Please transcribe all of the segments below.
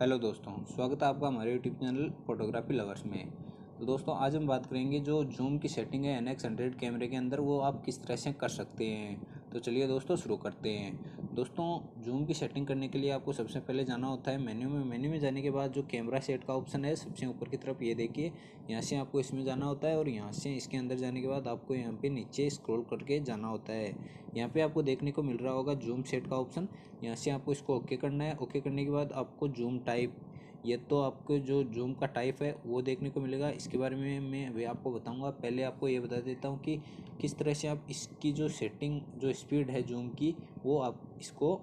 Hello दोस्तों, स्वागत है आपका हमारे यूट्यूब चैनल फोटोग्राफी लवर्स में। तो दोस्तों, आज हम बात करेंगे जो जूम की सेटिंग है एन एक्स हंड्रेड कैमरे के अंदर, वो आप किस तरह से कर सकते हैं। तो चलिए दोस्तों, शुरू करते हैं। दोस्तों जूम की सेटिंग करने के लिए आपको सबसे पहले जाना होता है मेन्यू में। मेन्यू में जाने के बाद जो कैमरा सेट का ऑप्शन है, सबसे ऊपर की तरफ़ ये देखिए। यहाँ से आपको इसमें जाना होता है और यहाँ से इसके अंदर जाने के बाद आपको यहाँ पे नीचे स्क्रॉल करके जाना होता है। यहाँ पे आपको देखने को मिल रहा होगा जूम सेट का ऑप्शन यहाँ से आपको इसको ओके करना है। ओके करने के बाद आपको जूम टाइप ये तो आपको जो जूम का टाइप है, वो देखने को मिलेगा। इसके बारे में मैं अभी आपको बताऊँगा। पहले आपको ये बता देता हूँ कि किस तरह से आप इसकी जो सेटिंग जो स्पीड है जूम की, वो आप इसको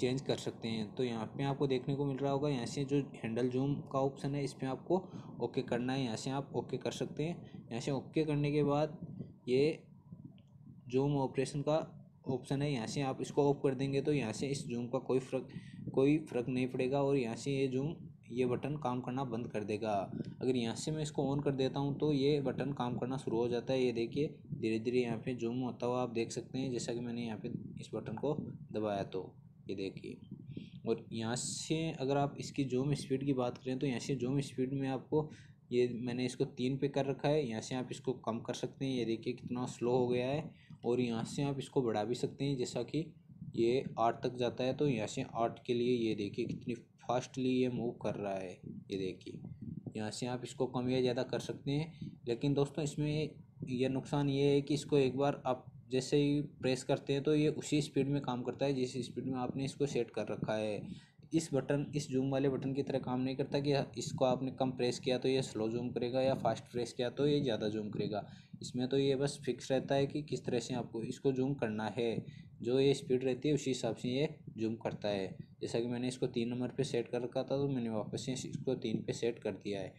चेंज कर सकते हैं। तो यहाँ पे आपको देखने को मिल रहा होगा, यहाँ से जो हैंडल जूम का ऑप्शन है, इसमें आपको ओके करना है। यहाँ से आप ओके कर सकते हैं। यहाँ से ओके करने के बाद ये जूम ऑपरेशन का ऑप्शन है। यहाँ से आप इसको ऑफ़ कर देंगे तो यहाँ से इस जूम का कोई फ़र्क कोई फ़र्क नहीं पड़ेगा और यहाँ से ये जूम ये बटन काम करना बंद कर देगा। अगर यहाँ से मैं इसको ऑन कर देता हूँ तो ये बटन काम करना शुरू हो जाता है। ये देखिए धीरे धीरे यहाँ पे जूम होता हुआ आप देख सकते हैं, जैसा कि मैंने यहाँ पे इस बटन को दबाया तो। ये देखिए, और यहाँ से अगर आप इसकी जूम स्पीड की बात करें तो यहाँ से जूम स्पीड में आपको ये मैंने इसको तीन पे कर रखा है। यहाँ से आप इसको कम कर सकते हैं। ये देखिए, कितना स्लो हो गया है, और यहाँ से आप इसको बढ़ा भी सकते हैं, जैसा कि ये आठ तक जाता है तो यहाँ से आठ के लिए ये देखिए कितनी फास्टली ये मूव कर रहा है। ये देखिए, यहाँ से आप इसको कम या ज़्यादा कर सकते हैं, लेकिन दोस्तों इसमें यह नुकसान ये है कि इसको एक बार आप जैसे ही प्रेस करते हैं तो ये उसी स्पीड में काम करता है, जिस स्पीड में आपने इसको सेट कर रखा है। इस बटन इस जूम वाले बटन की तरह काम नहीं करता कि इसको आपने कम प्रेस किया तो ये स्लो जूम करेगा या फास्ट प्रेस किया तो ये ज़्यादा जूम करेगा। इसमें तो ये बस फिक्स रहता है कि किस तरह से आपको इसको जूम करना है। जो ये स्पीड रहती है, उसी हिसाब से ये जूम करता है। जैसा कि मैंने इसको तीन नंबर पे सेट कर रखा था तो मैंने वापस से इसको तीन पे सेट कर दिया है।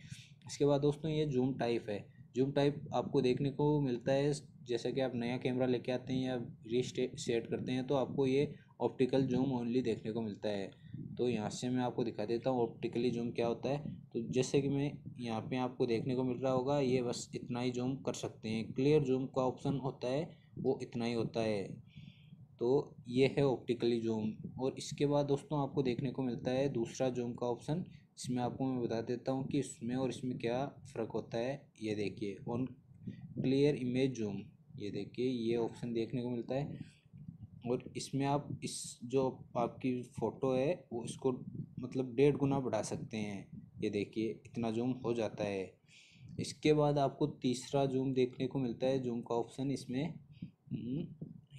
इसके बाद दोस्तों, ये जूम टाइप है। जूम टाइप आपको देखने को मिलता है, जैसा कि आप नया कैमरा लेके आते हैं या रीस्टे सेट करते हैं तो आपको ये ऑप्टिकल जूम ओनली देखने को मिलता है। तो यहाँ से मैं आपको दिखा देता हूँ ऑप्टिकली जूम क्या होता है। तो जैसे कि मैं यहाँ पे आपको देखने को मिल रहा होगा, ये बस इतना ही जूम कर सकते हैं। क्लियर जूम का ऑप्शन होता है, वो इतना ही होता है। तो ये है ऑप्टिकली जूम और इसके बाद दोस्तों आपको देखने को मिलता है दूसरा जूम का ऑप्शन इसमें आपको मैं बता देता हूँ कि इसमें और इसमें क्या फ़र्क होता है ये देखिए ऑन क्लियर इमेज जूम ये देखिए ये ऑप्शन देखने को मिलता है और इसमें आप इस जो आपकी फ़ोटो है वो इसको मतलब डेढ़ गुना बढ़ा सकते हैं ये देखिए इतना जूम हो जाता है। इसके बाद आपको तीसरा जूम देखने को मिलता है जूम का ऑप्शन इसमें हम्म,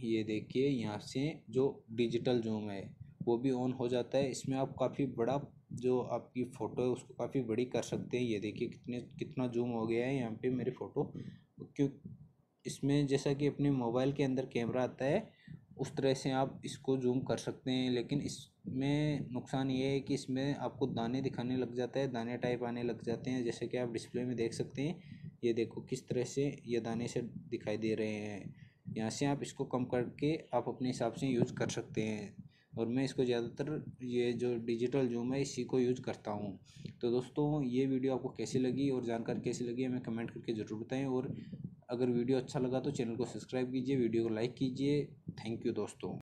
ये देखिए यहाँ से जो डिजिटल जूम है, वो भी ऑन हो जाता है। इसमें आप काफ़ी बड़ा जो आपकी फ़ोटो है, उसको काफ़ी बड़ी कर सकते हैं। ये देखिए कितने, कितना जूम हो गया है यहाँ पे मेरी फ़ोटो क्यों, इसमें जैसा कि अपने मोबाइल के अंदर कैमरा आता है, उस तरह से आप इसको जूम कर सकते हैं। लेकिन इसमें नुकसान ये है कि इसमें आपको दाने दिखाने लग जाता है, दाने टाइप आने लग जाते हैं। जैसे कि आप डिस्प्ले में देख सकते हैं, ये देखो किस तरह से ये दाने से दिखाई दे रहे हैं। यहाँ से आप इसको कम करके आप अपने हिसाब से यूज़ कर सकते हैं। और मैं इसको ज़्यादातर ये जो डिजिटल जूम है, इसी को यूज़ करता हूँ। तो दोस्तों, ये वीडियो आपको कैसी लगी और जानकारी कैसी लगी, हमें कमेंट करके ज़रूर बताएँ। और अगर वीडियो अच्छा लगा तो चैनल को सब्सक्राइब कीजिए, वीडियो को लाइक कीजिए। थैंक यू दोस्तों।